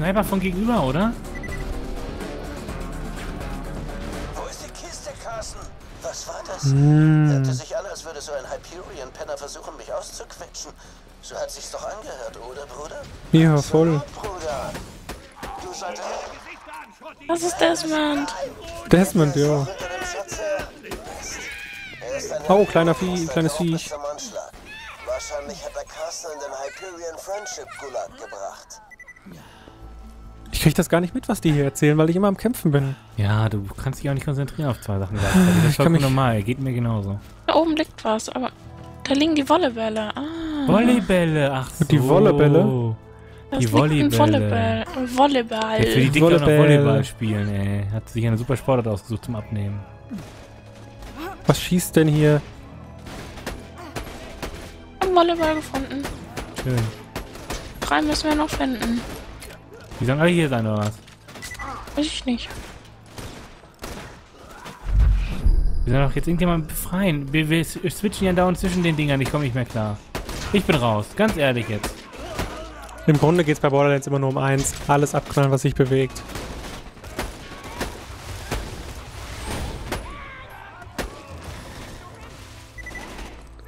Sniper von gegenüber, oder? Wo ist die Kiste, Carson? Was war das? Hm. Hörte sich an, als würde so ein Hyperion-Penner versuchen, mich auszuquetschen. So hat sich's doch angehört, oder, Bruder? Ja, voll. Was ist Desmond? Desmond, ja. Oh, kleiner Vieh, kleines Viech. Anschlag. Wahrscheinlich hat er Carson in den Hyperion Friendship Gulag gebracht. Ich krieg das gar nicht mit, was die hier erzählen, weil ich immer am Kämpfen bin. Ja, du kannst dich auch nicht konzentrieren auf zwei Sachen gleichzeitig. Das ist Ich kann vollkommen mich- normal. Geht mir genauso. Da oben liegt was, aber da liegen die Wollebälle. Ah, Volleybälle, ach so. Die Wollebälle? die liegt ein Volleybälle. Volleyball. Volleyball. Jetzt will die Dicker auch noch Volleyball. Volleyball spielen, ey. Hat sich eine super Sportart ausgesucht zum Abnehmen. Was schießt denn hier? Ein Volleyball gefunden. Schön. Drei müssen wir noch finden. Die sollen alle hier sein, oder was? Weiß ich nicht. Wir sollen doch jetzt irgendjemanden befreien. Wir, wir switchen ja dauernd zwischen den Dingern. Ich komme nicht mehr klar. Ich bin raus. Ganz ehrlich jetzt. Im Grunde geht's bei Borderlands immer nur um eins. Alles abknallen, was sich bewegt.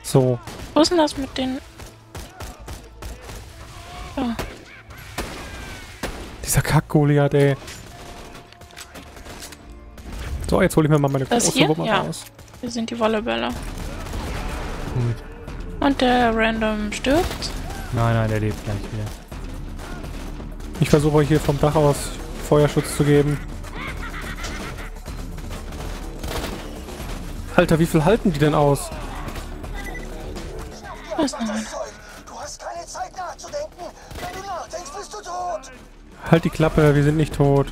So. Wo ist denn das mit den... Dieser Kack-Goliath, ey. So, jetzt hole ich mir mal meine Das große hier? Wumme Ja. raus. hier sind die Wollebälle. Gut. Und der Random stirbt. Nein, nein, der lebt gleich wieder. Ich versuche euch hier vom Dach aus Feuerschutz zu geben. Alter, wie viel halten die denn aus? Ist denn einer? Halt die Klappe, wir sind nicht tot.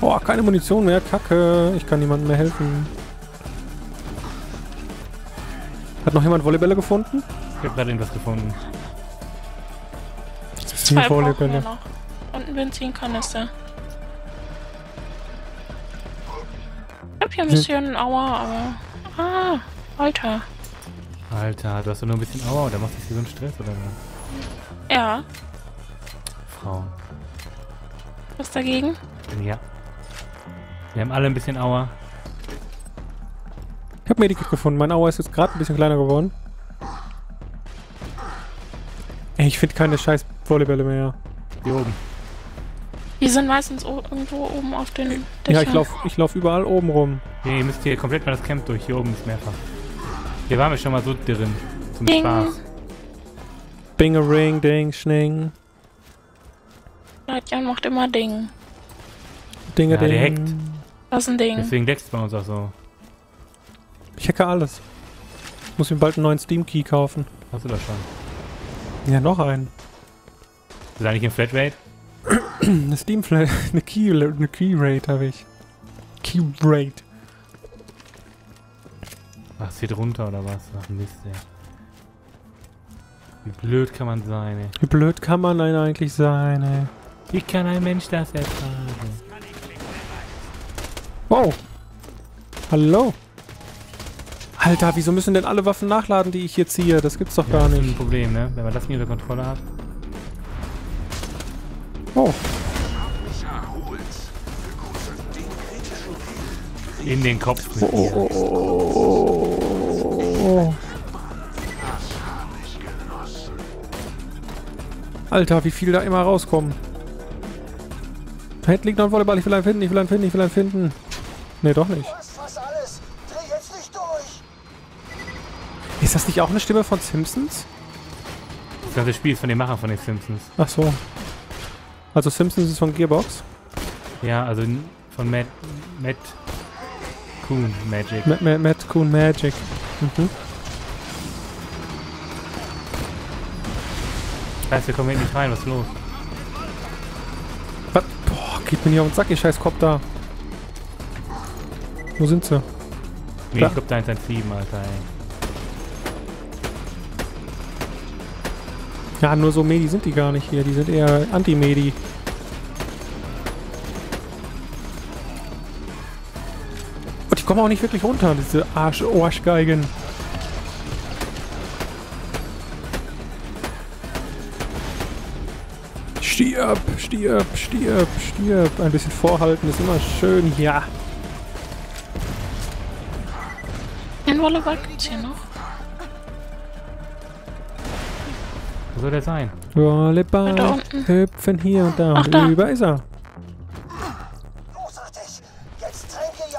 Boah, keine Munition mehr, kacke. Ich kann niemandem mehr helfen. Hat noch jemand Volleybälle gefunden? Ich habe gerade irgendwas gefunden. Zwei Volleybälle. Und ein Benzinkanister. Ich hab hier ein bisschen Aua, aber... Ah, Alter. Alter, du hast doch nur ein bisschen Aua und da macht sich hier so einen Stress, oder was? Ja, Frauen. was dagegen? Ja. Wir haben alle ein bisschen Aua. Ich habe Medikit gefunden. Mein Auer ist jetzt gerade ein bisschen kleiner geworden. Ey, ich finde keine scheiß Volleybälle mehr. Hier oben. Die sind meistens irgendwo oben auf den Dächern. Ja, ich lauf, ich lauf überall oben rum. Nee, ihr müsst hier komplett mal das Camp durch. Hier oben ist mehrfach. Hier waren wir schon mal so drin. Zum Ding. Spaß. Bingering, ding, schning. Nadjan macht immer Ding. Dinge, Ja, der ding. hackt. Das ist ein Ding. Deswegen deckst bei uns auch so. Ich hacke alles. Muss mir bald einen neuen Steam-Key kaufen. Hast du das schon? Ja, noch einen. Ist eigentlich ein Flatrate? Eine steam eine Key, eine Key Rate habe ich. Key Rate. Ach, es geht runter oder was? Ach Mist, ey. Wie blöd kann man sein, ey. Wie blöd kann man denn eigentlich sein, ey? Wie kann ein Mensch das ertragen? Wow. Hallo. Alter, wieso müssen denn alle Waffen nachladen, die ich hier ziehe? Das gibt's doch Ja, gar das ist ein nicht. Problem, ne? Wenn man das nicht unter Kontrolle hat. Oh, In den Kopf. oh, dir. oh, oh, oh, oh. Alter, wie viel da immer rauskommen. Da hinten liegt noch ein Volleyball. Ich will einen finden, ich will einen finden, ich will einen finden. Nee, doch nicht. Ist das nicht auch eine Stimme von Simpsons? Das ganze Spiel ist von den Machern von den Simpsons. Ach so. Also Simpsons ist von Gearbox. Ja, also von Matt, Matt Coon Magic. Matt, Matt, Matt Coon Magic. Mhm. Scheiße, wir kommen hier nicht rein, was ist los? Was? Boah, geht mir nicht auf den Sack, ihr scheiß Kopf da. Wo sind sie? Nee, Da. ich glaub, da ist ein 7, Alter, ey. Ja, nur so Medi sind die gar nicht hier. Die sind eher Anti-Medi. Kommen auch nicht wirklich runter, diese Arsch Arschgeigen. Stirb, stirb, stirb, stirb. Ein bisschen vorhalten ist immer schön. Ja. Den Volleyball gibt's hier noch. Wo soll der sein? Volleyball. Da unten. Hüpfen hier und da. Ach, da. über ist er.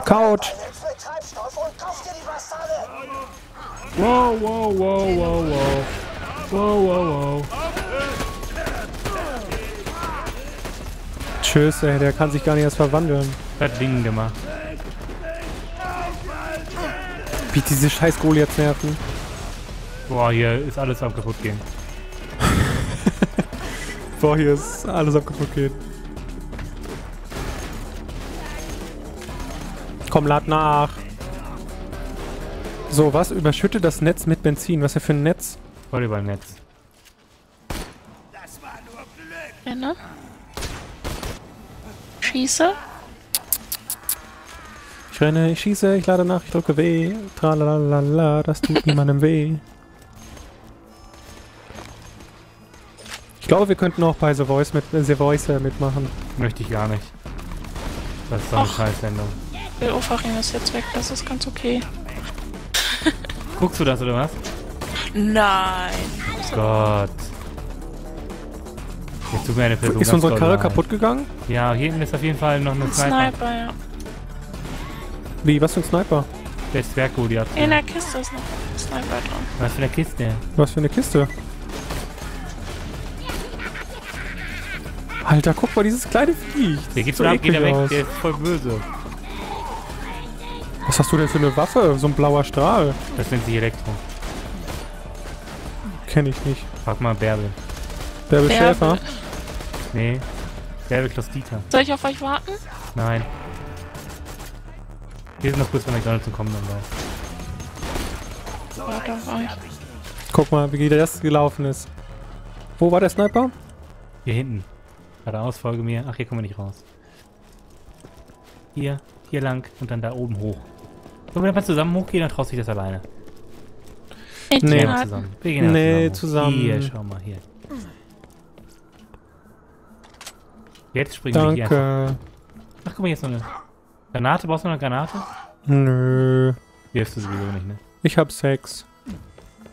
Couch. Treibstoff und kauft ihr die Bastarde. Wow, wow, wow, wow, wow. Wow, wow, wow. Tschüss, ey. Der kann sich gar nicht erst verwandeln. Hat Ding gemacht. Wie diese scheiß Goliaths nerven. Boah, hier ist alles am kaputt gehen. Boah, hier ist alles am kaputt geht. Komm, lad nach. So, was? Überschütte das Netz mit Benzin. Was ist für ein Netz? Volleyballnetz. Ja, ne? Schieße. Ich renne, ich schieße, ich lade nach, ich drücke W. Tralalala, das tut niemandem weh. Ich glaube, wir könnten auch bei The Voice, mit, The Voice äh, mitmachen. Möchte ich gar nicht. Das ist so eine. Scheißsendung. Der Ofaring ist jetzt weg, das ist ganz okay. Guckst du das oder was? Nein. Gott. Jetzt tut mir eine Person Ist unsere Karre kaputt gegangen? Ja, hier hinten ist auf jeden Fall noch eine Ein Sniper. Sniper, ja. Wie, was für ein Sniper? Der Zwerggoliath. In der Kiste ist noch ein Sniper dran. Was für eine Kiste? Was für eine Kiste? Alter, guck mal, dieses kleine Viech. Der geht, so so geht er weg, aus. der ist voll böse. Was hast du denn für eine Waffe? So ein blauer Strahl. Das nennt sich Elektro. Kenn ich nicht. Frag mal Bärbel. Bärbel Bärbel. Schäfer. Nee. Bärbel Klaus Dieter. Soll ich auf euch warten? Nein. Wir sind noch kurz bei McDonalds und kommen dann gleich. Warte auf euch. Guck mal, wie das gelaufen ist. Wo war der Sniper? Hier hinten. Geradeaus, folge mir. Ach, hier kommen wir nicht raus. Hier, hier lang und dann da oben hoch. Sollen wir mal zusammen hochgehen, dann traust du dich das alleine. Ich Nee. Nee. zusammen. Wir gehen Nee, ja zusammen. hoch. Hier, schau mal, hier. Jetzt springen wir hier einfach. Danke. Ach, guck mal, hier ist noch eine Granate. Brauchst du noch eine Granate? Nö. Wirfst du sowieso nicht, ne? Ich hab sechs.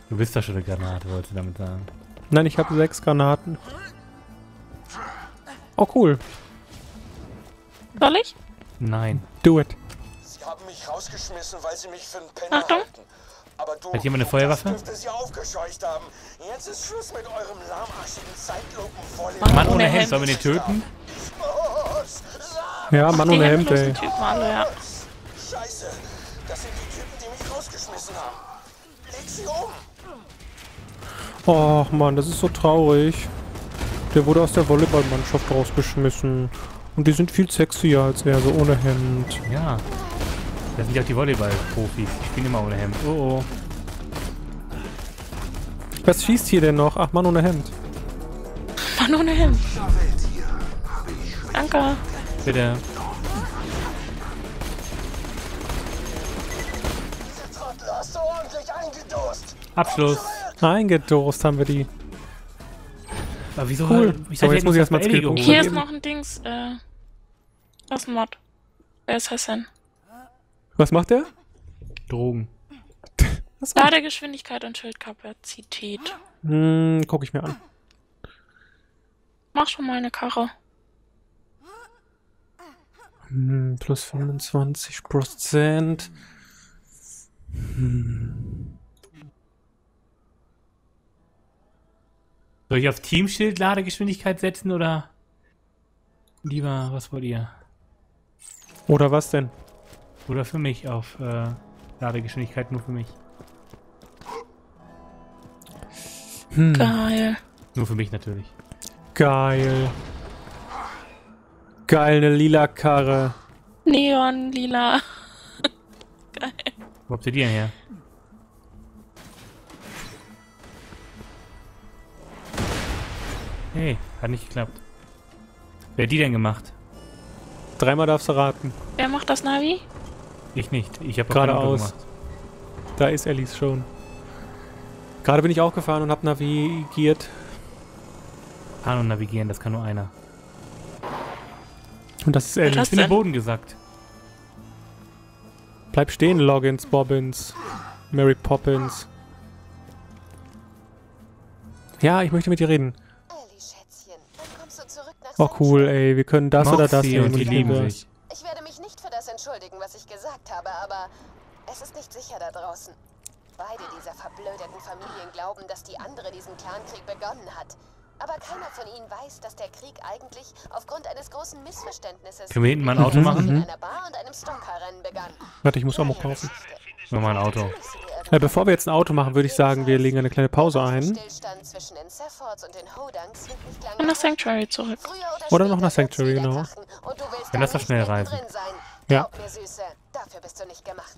Du bist doch schon eine Granate, wolltest du damit sagen. Nein, ich habe sechs Granaten. Oh, cool. Soll ich? Nein. Do it. Haben mich rausgeschmissen, weil sie mich für einen Penner Achtung. halten. Aber du, Hat jemand eine Feuerwaffe? das dürfte sie aufgescheucht haben. Jetzt ist Schluss mit eurem lahmarschigen Zeitlupenvolleyball. Mann ohne Hemd, sollen wir den töten? Ja, Mann ohne Hemd, ey. Typen alle, ja. Scheiße, das sind die Typen, die mich rausgeschmissen haben. Leg sie um. Och, Mann, das ist so traurig. Der wurde aus der Volleyballmannschaft rausgeschmissen. Und die sind viel sexier als er, so ohne Hemd. Ja. Das sind ja auch die Volleyball-Profis. Die spielen immer ohne Hemd. Oh oh. Was schießt hier denn noch? Ach, Mann ohne Hemd. Mann ohne Hemd. Danke. Bitte. Trottel, hast du ordentlich eingedost. Abschluss. Eingedost haben wir die. Aber wieso? Cool. Ich So, dachte, jetzt muss ich erst mal Ellie Skillpunkte geholt. Hier ist noch ein Dings, äh. Das ist ein Mod. Wer ist das denn? Was macht der? Drogen. Was Ladegeschwindigkeit und Schildkapazität. Hm, guck ich mir an. Mach schon mal eine Karre. Hm, plus 25 Prozent. Soll ich auf Teamschild Ladegeschwindigkeit setzen oder lieber, was wollt ihr? Oder was denn? Oder für mich auf äh, Ladegeschwindigkeit nur für mich. Hm, Geil. Nur für mich natürlich. geil. Geil, eine lila Karre. Neon, lila. Geil. Wo habt ihr die denn her? Hey, hat nicht geklappt. Wer hat die denn gemacht? Dreimal darfst du raten. Wer macht das Navi? Ich nicht. Ich habe Geradeaus. Da ist Alice schon. Gerade bin ich auch gefahren und hab navigiert. Kanu navigieren, das kann nur einer. Und das ist Ellie. Was Ich bin den? Boden gesackt. Bleib stehen, Loggins, Bobbins, Mary Poppins. Ja, ich möchte mit dir reden. Oh cool, ey. Wir können das oder das Moxie nehmen, und die lieben liebe. sich. Ich werde mich nicht für das entschuldigen, was ich gesagt habe, aber es ist nicht sicher da draußen. Beide dieser verblödeten Familien glauben, dass die andere diesen Clankrieg begonnen hat. Aber keiner von ihnen weiß, dass der Krieg eigentlich aufgrund eines großen Missverständnisses Können wir hinten mal ein Auto in machen? einer Bar und einem Stonkerrennen begann. Warte, ich muss Amok Lange kaufen. Machen wir ein Auto. Irgendwann bevor wir jetzt ein Auto machen, würde ich sagen, wir legen eine kleine Pause ein. Und nach. Sanctuary zurück. Oder noch nach Sanctuary, genau. krachen und du willst Dann da lass doch nicht schnell reisen. Ja. Glaub mir, Süße, dafür bist du nicht gemacht.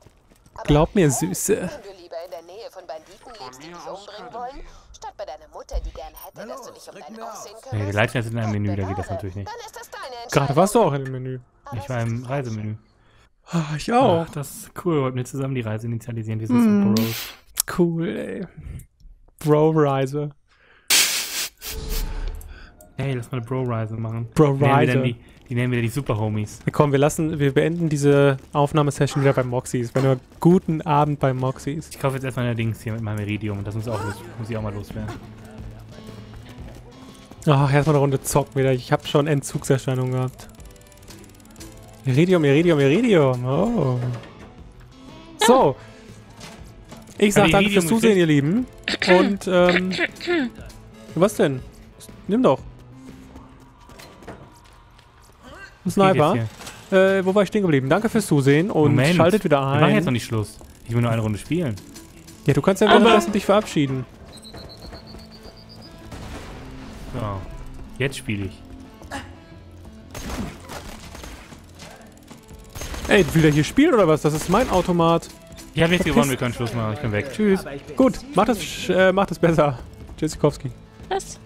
Aber Glaub mir, hey, Süße. Wenn du lieber in der Nähe von Banditen lebst, die dich umbringen wollen, statt bei deiner Mutter, die gern hätte, dass du dich um dein Aussehen kümmerst. Nee, die Leitner sind in einem Menü, da geht das natürlich nicht. Das Gerade warst du auch in dem Menü. Ich war im Reisemenü. Ah, ich auch. Ach, das ist cool. Wollten wir zusammen die Reise initialisieren. Wir sind Mm. so Bros. Cool, ey. Bro-Reise. Hey, lass mal eine Bro-Reise machen. Bro-Reise. Die wir die, nennen wir die Super-Homies. Komm, wir lassen, wir beenden diese Aufnahmesession wieder bei Moxies. Wenn wir guten Abend bei Moxies. Ich kaufe jetzt erstmal eine Dings hier mit meinem Iridium. Das muss, auch los, muss ich auch mal loswerden. Ach, erstmal eine Runde zocken wieder. Ich habe schon Entzugserscheinungen gehabt. Iridium, Iridium, Iridium. Oh. So. Ich sag danke fürs Zusehen, ihr Lieben. Und, ähm. was denn? Nimm doch. Ein Sniper. Äh, wo war ich stehen geblieben? Danke fürs Zusehen und Moment. schaltet wieder Wir machen jetzt noch ein. nicht Schluss. Ich will nur eine Runde spielen. Ja, du kannst ja währenddessen dich verabschieden. So. Jetzt spiele ich. Ey, will der hier spielen oder was? Das ist mein Automat. Ich habe jetzt gewonnen, wir können Schluss machen. Ich bin weg. Tschüss. Gut, mach das, äh, mach das besser. Tschüssikowski. Was?